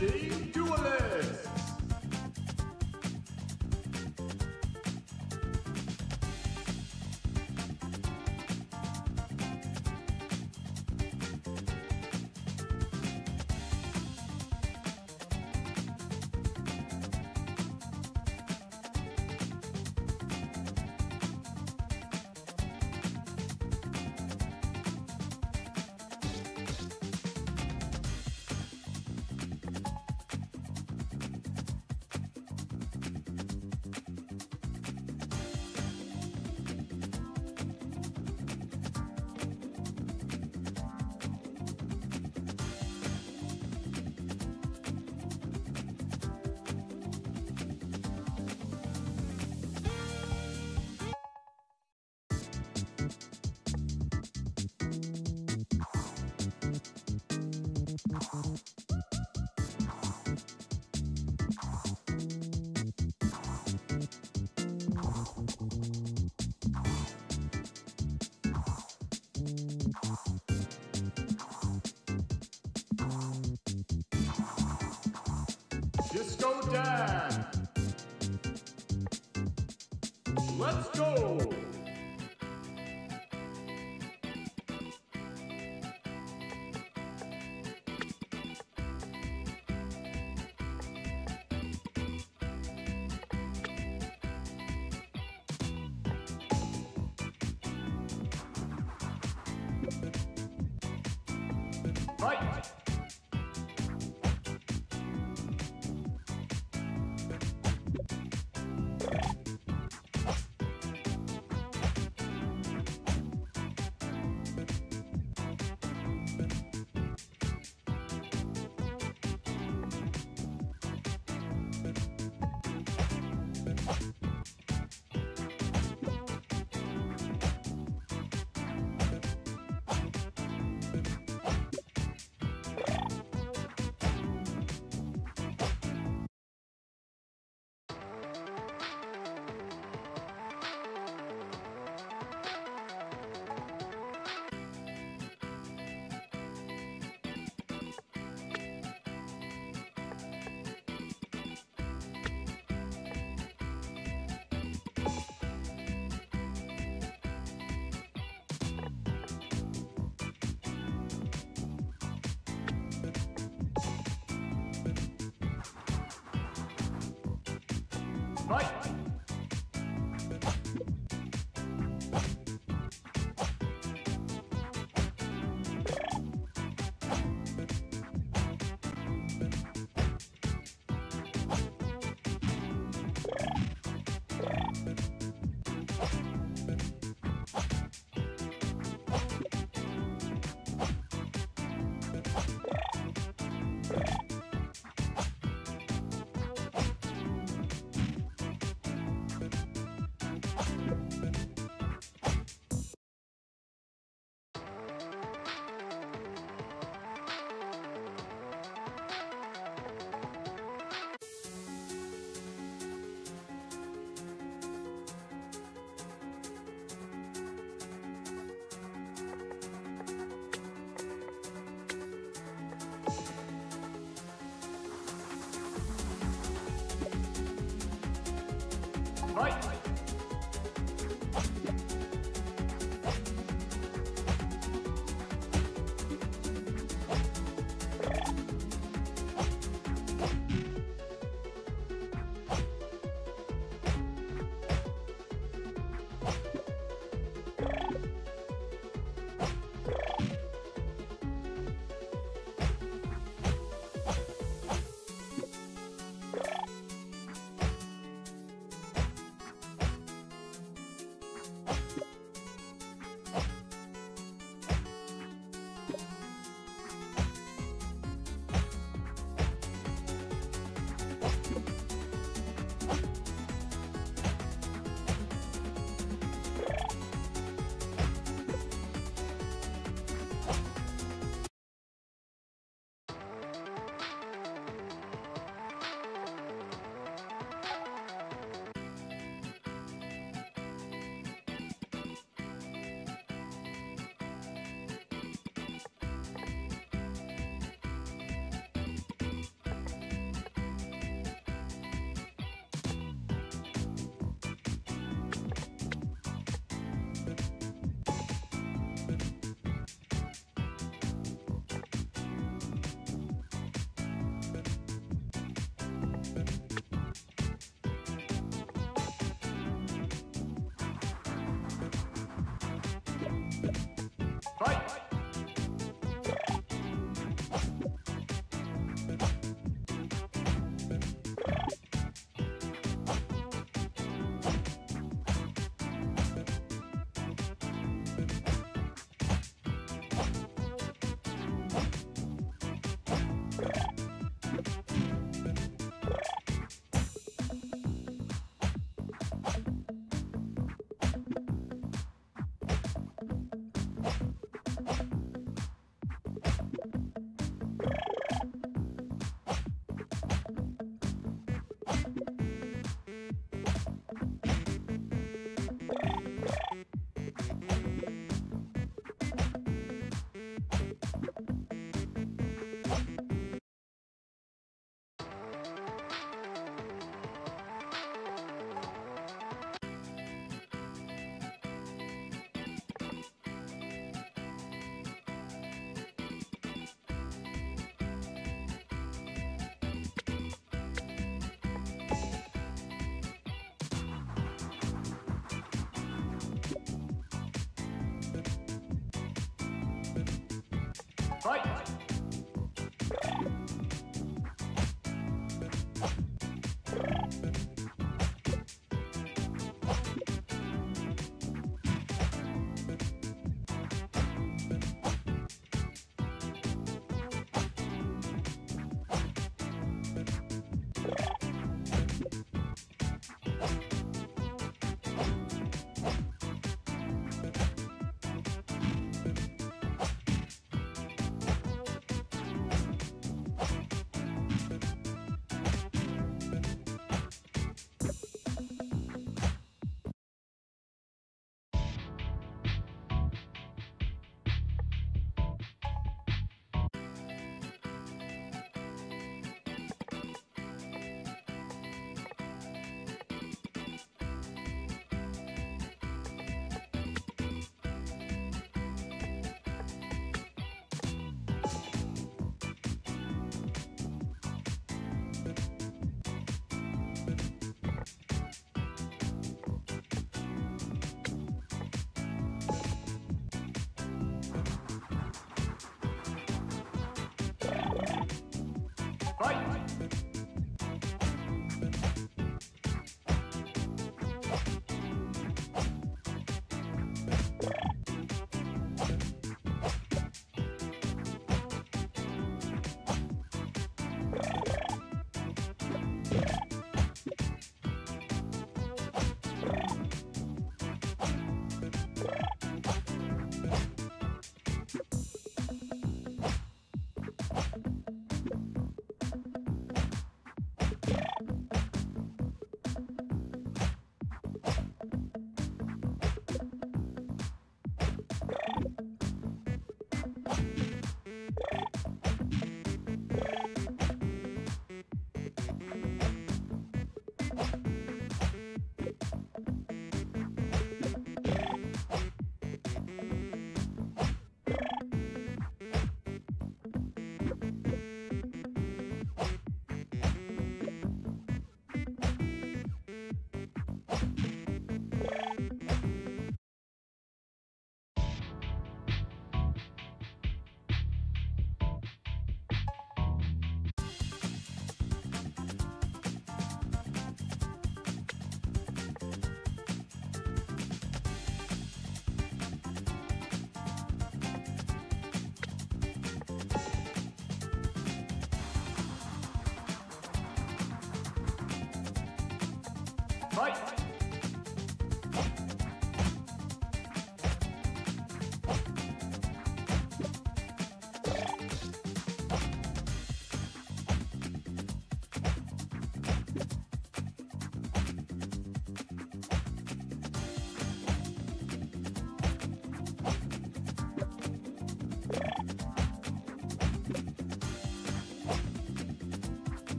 Racing Disco Dan. Fight! Fight! Fight! Fight! Fight!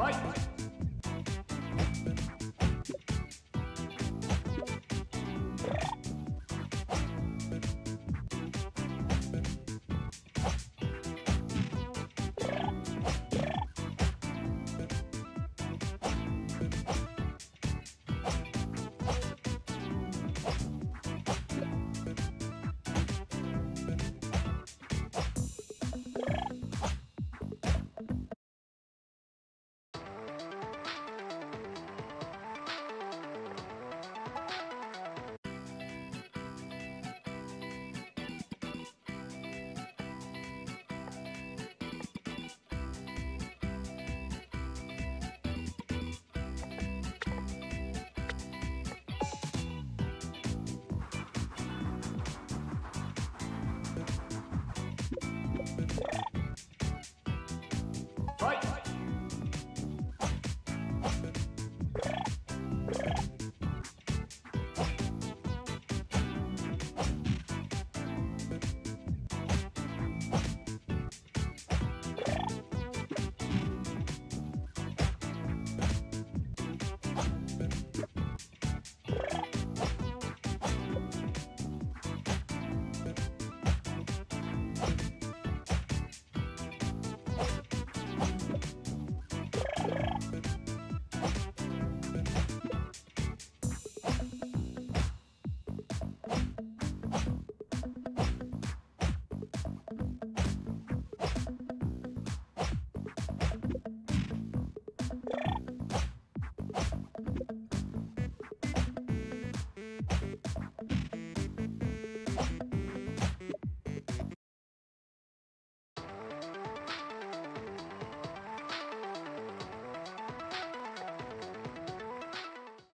Fight!